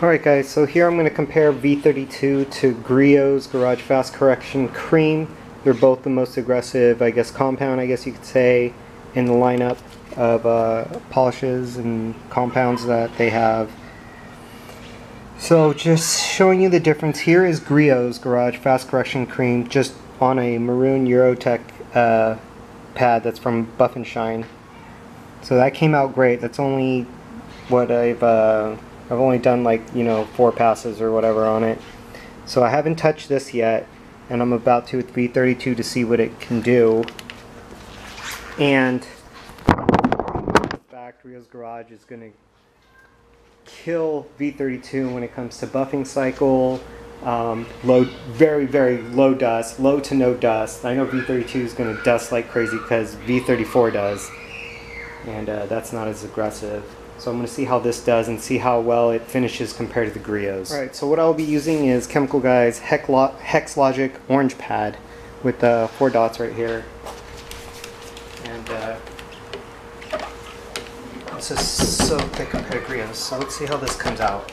Alright guys, so here I'm going to compare V32 to Griot's Garage Fast Correction Cream. They're both the most aggressive, I guess, compound, I guess you could say, in the lineup of uh, polishes and compounds that they have. So just showing you the difference, here is Griot's Garage Fast Correction Cream just on a maroon Uro-Tec uh, pad that's from Buff and Shine. So that came out great. That's only what I've... Uh, I've only done like, you know, four passes or whatever on it. So I haven't touched this yet, and I'm about to with V32 to see what it can do. And Factory's Garage is going to kill V32 when it comes to buffing cycle, um, low, very, very low dust, low to no dust. I know V32 is going to dust like crazy because V34 does, and uh, that's not as aggressive. So I'm going to see how this does and see how well it finishes compared to the Griots. Alright, so what I'll be using is Chemical Guys Hex Logic Orange Pad with the uh, four dots right here. And uh, this is so thick compared to Griots, so let's see how this comes out.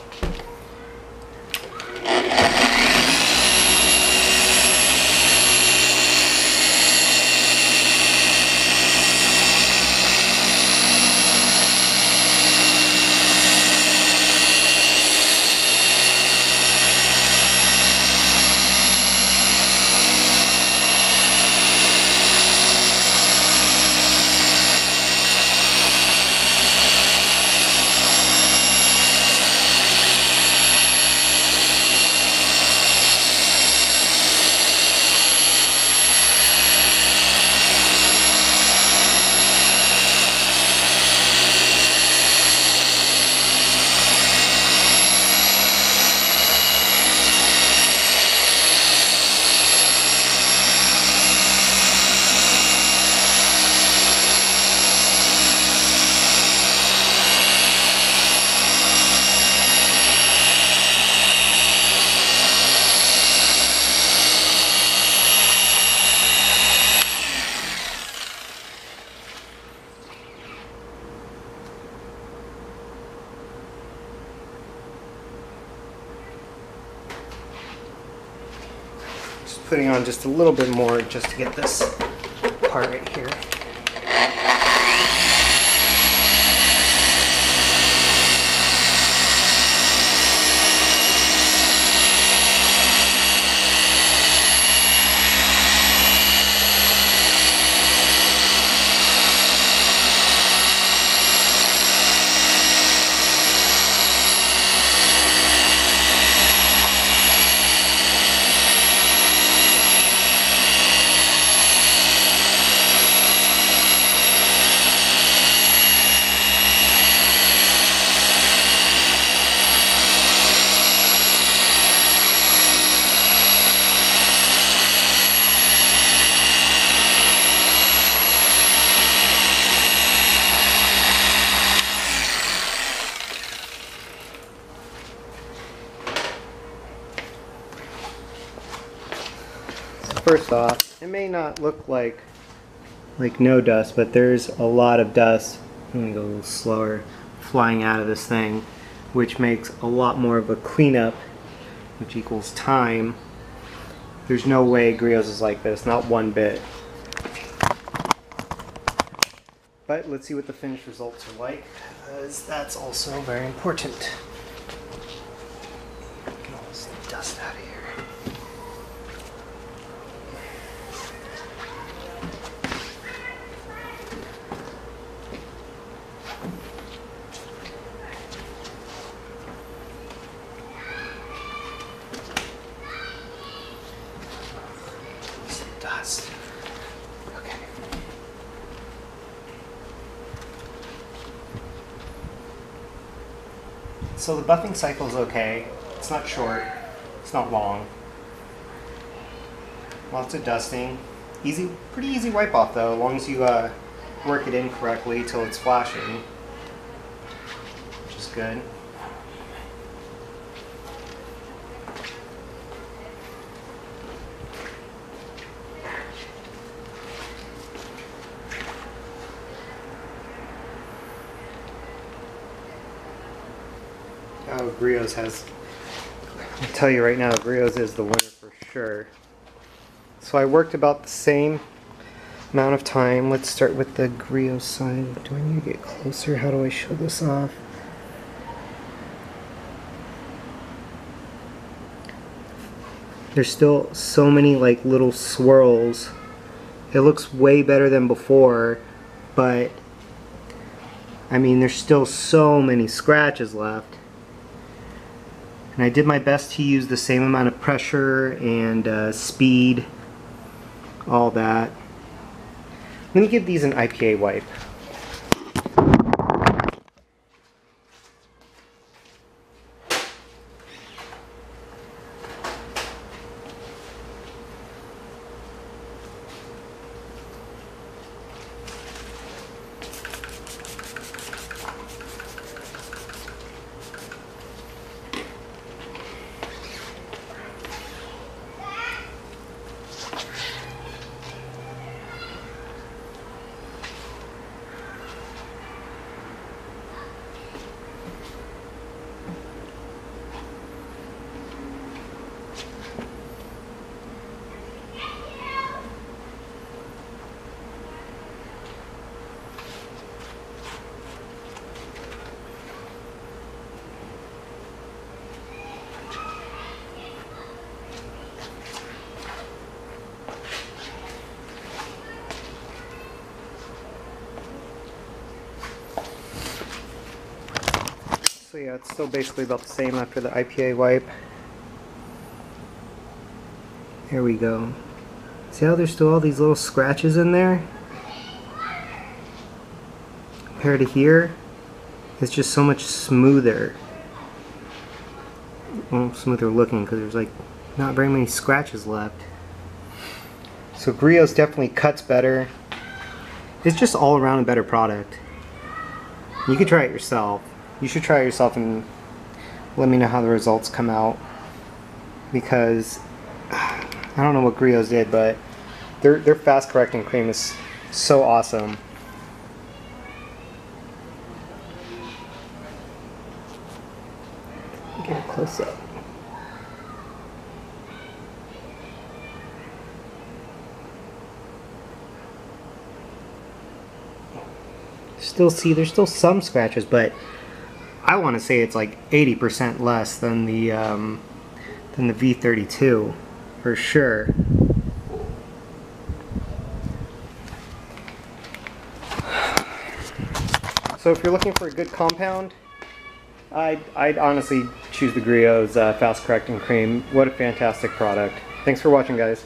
Putting on just a little bit more just to get this part right here. First off, it may not look like like no dust, but there's a lot of dust. I'm gonna go a little slower, flying out of this thing, which makes a lot more of a cleanup, which equals time. There's no way Griot's is like this, not one bit. But let's see what the finished results are like, because that's also very important. Get all this dust out of here. Okay. So the buffing cycle is okay. It's not short. It's not long. Lots of dusting. Easy, pretty easy wipe off though, as long as you uh, work it in correctly till it's flashing, which is good. Oh, Griot's has. I'll tell you right now, Griot's is the winner for sure. So I worked about the same amount of time. Let's start with the Griot side. Do I need to get closer? How do I show this off? There's still so many like little swirls. It looks way better than before, but I mean, there's still so many scratches left. And I did my best to use the same amount of pressure and uh, speed, all that. Let me give these an IPA wipe. So yeah, it's still basically about the same after the IPA wipe. Here we go. See how there's still all these little scratches in there? Compared to here, it's just so much smoother. Well, smoother looking because there's like not very many scratches left. So Griot's definitely cuts better. It's just all around a better product. You could try it yourself you should try it yourself and let me know how the results come out because I don't know what Griot's did, but their their fast correcting cream is so awesome. Get a close up. Still see there's still some scratches, but I want to say it's like 80% less than the um, than the V32 for sure. So if you're looking for a good compound, I'd, I'd honestly choose the Griot's uh, Fast Correcting Cream. What a fantastic product. Thanks for watching, guys.